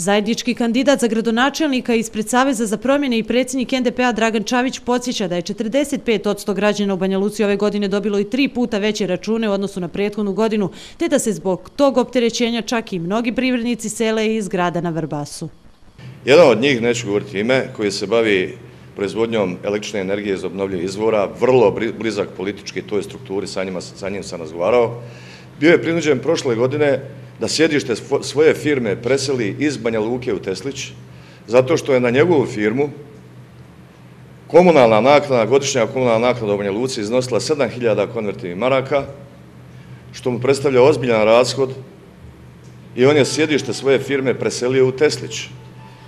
Zajednički kandidat za gradonačelnika ispred Saveza za promjene i predsjednik NDP-a Dragan Čavić podsjeća da je 45% građana u Banja Luci ove godine dobilo i tri puta veće račune u odnosu na prethodnu godinu, te da se zbog tog opterećenja čak i mnogi privrednici sele iz grada na Vrbasu. Jedan od njih, neću govoriti ime, koji se bavi proizvodnjom električne energije iz obnovljivih izvora, vrlo blizak politički toj strukturi, sa njim sam razgovarao, bio je prinuđen prošle godine da sjedište svoje firme preseli iz Banja Luke u Teslić, zato što je na njegovu firmu komunalna naknada, godišnja komunalna naknada u Banja Luci iznosila 7000 konvertivnih maraka, što mu predstavlja ozbiljan rashod i on je sjedište svoje firme preselio u Teslić,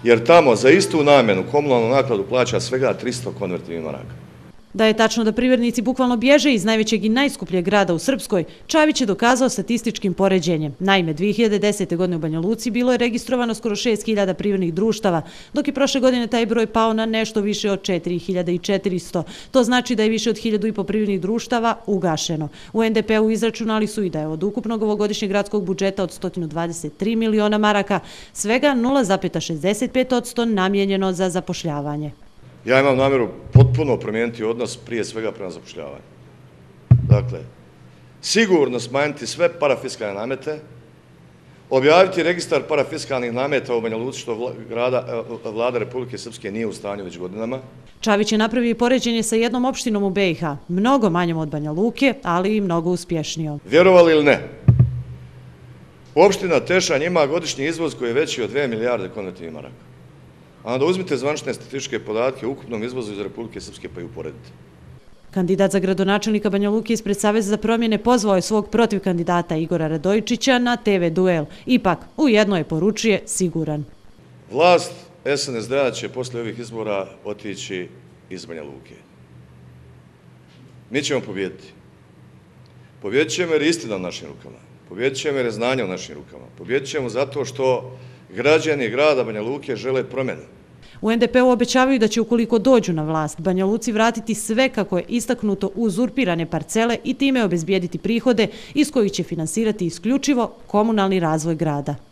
jer tamo za istu namenu komunalnu nakladu plaća svega 300 konvertivnih maraka. Da je tačno da privrednici bukvalno bježe iz najvećeg i najskupljeg grada u Srpskoj, Čavić je dokazao statističkim poređenjem. Naime, 2010. godine u Banja Luci bilo je registrovano skoro 6.000 privrednih društava, dok je prošle godine taj broj pao na nešto više od 4.400. To znači da je više od 1.500 privrednih društava ugašeno. U NDP-u izračunali su i da je od ukupnog ovogodišnjeg gradskog budžeta od 123 miliona maraka svega 0,65% namjenjeno za zapošljavanje. Ja imam namjeru potpuno promijeniti odnos prije svega prema zapošljavanju. Dakle, sigurno smanjiti sve parafiskalne namete, objaviti registar parafiskalnih nameta u Banja Luci, što e, vlada Republike Srpske nije u stanju već godinama. Čavić je napravio poređenje sa jednom opštinom u BiH, mnogo manjom od Banja Luke, ali i mnogo uspješnijom. Vjerovali ili ne? Opština Tešanj ima godišnji izvoz koji je veći od 2 milijarde konvertivnih maraka. A onda uzmite zvančne statističke podatke u ukupnom izvozu iz Republike Srpske pa i uporedite. Kandidat za gradonačelnika Banja Luki ispred Saveza za promjene pozvao je svog protiv kandidata Igora Radojičića na TV duel. Ipak, u jedno je poručuje siguran. Vlast SNSD-a će posle ovih izbora otići iz Banja Luke. Mi ćemo pobjediti. Pobjedit ćemo jer je istina u našim rukama. Pobjedit ćemo jer je znanje u našim rukama. Pobjedit ćemo zato što građani grada Banja Luke žele promjene. U NDP-u obećavaju da će ukoliko dođu na vlast Banja Luci vratiti sve kako je istaknuto uzurpirane parcele i time obezbijediti prihode iz kojih će finansirati isključivo komunalni razvoj grada.